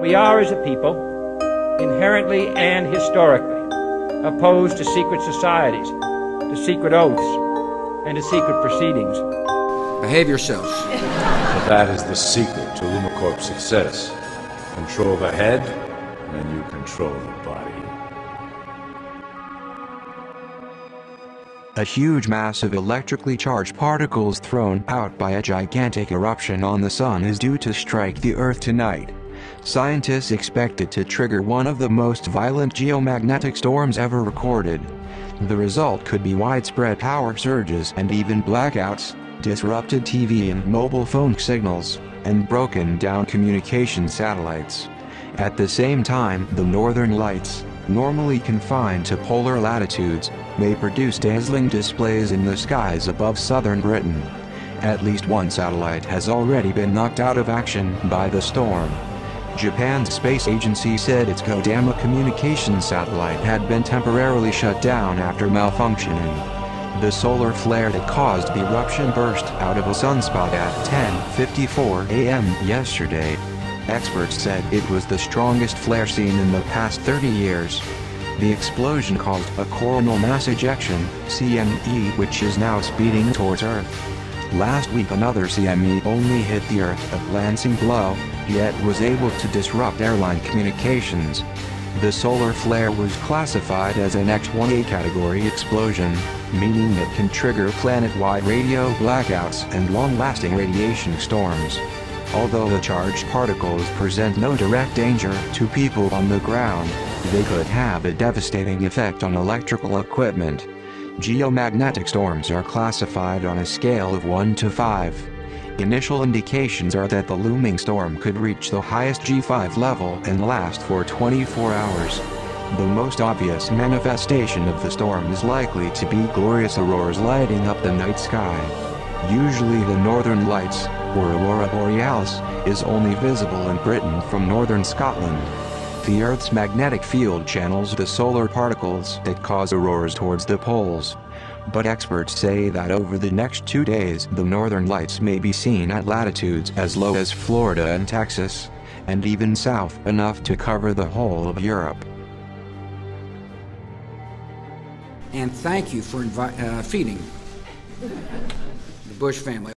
We are, as a people, inherently and historically opposed to secret societies, to secret oaths, and to secret proceedings. Behave yourselves. So that is the secret to Lumacorp's success. Control the head, and you control the body. A huge mass of electrically charged particles thrown out by a gigantic eruption on the Sun is due to strike the Earth tonight. Scientists expect it to trigger one of the most violent geomagnetic storms ever recorded. The result could be widespread power surges and even blackouts, disrupted TV and mobile phone signals, and broken down communication satellites. At the same time, the northern lights, normally confined to polar latitudes, may produce dazzling displays in the skies above southern Britain. At least one satellite has already been knocked out of action by the storm. Japan's space agency said its Kodama communication satellite had been temporarily shut down after malfunctioning. The solar flare that caused the eruption burst out of a sunspot at 10.54 am yesterday. Experts said it was the strongest flare seen in the past 30 years. The explosion caused a coronal mass ejection, CME, which is now speeding towards Earth. Last week another CME only hit the Earth, a glancing blow, yet was able to disrupt airline communications. The solar flare was classified as an X1A category explosion, meaning it can trigger planet-wide radio blackouts and long-lasting radiation storms. Although the charged particles present no direct danger to people on the ground, they could have a devastating effect on electrical equipment. Geomagnetic storms are classified on a scale of 1 to 5. Initial indications are that the looming storm could reach the highest G5 level and last for 24 hours. The most obvious manifestation of the storm is likely to be glorious auroras lighting up the night sky. Usually the northern lights, or aurora borealis, is only visible in Britain from northern Scotland. The Earth's magnetic field channels the solar particles that cause auroras towards the poles. But experts say that over the next two days the northern lights may be seen at latitudes as low as Florida and Texas, and even south enough to cover the whole of Europe. And thank you for uh, feeding the Bush family.